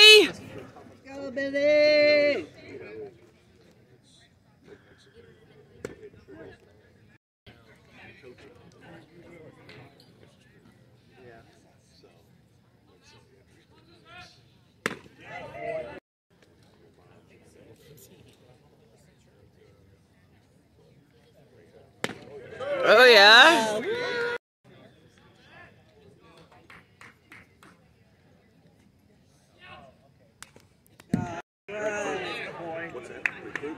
Go, Billy! Oh yeah. Oh,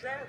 Shout.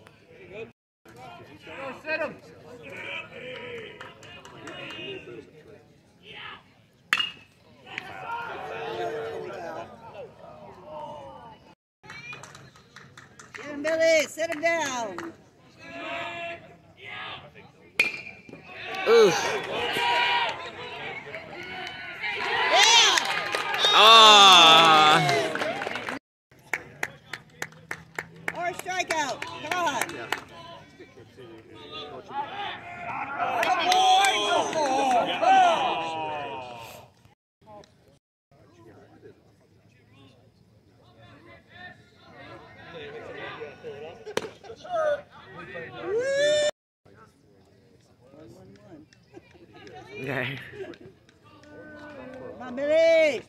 go, Billy. Get him, Billy! Sit him down! Yeah! Ah. Or strikeout! Come on! Okay. On, Billy!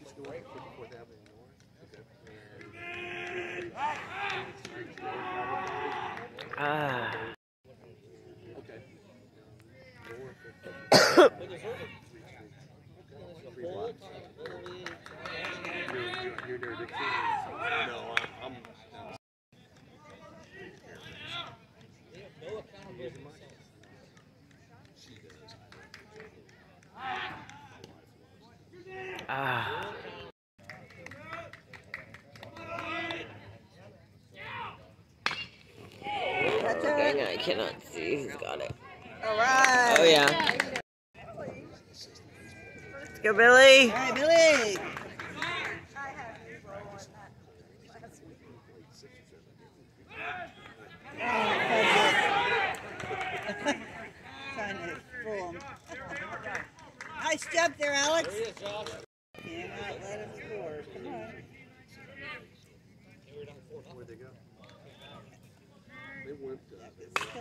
Ah. Ah. That's Dang it! it, I cannot see who's got it. Alright! Oh yeah. Let's go, Billy. Alright, Billy! Trying to fool him. Nice jump there, Alex. Cannot let him score. Come on. Where'd they go? They went, uh,